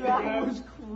That was crazy.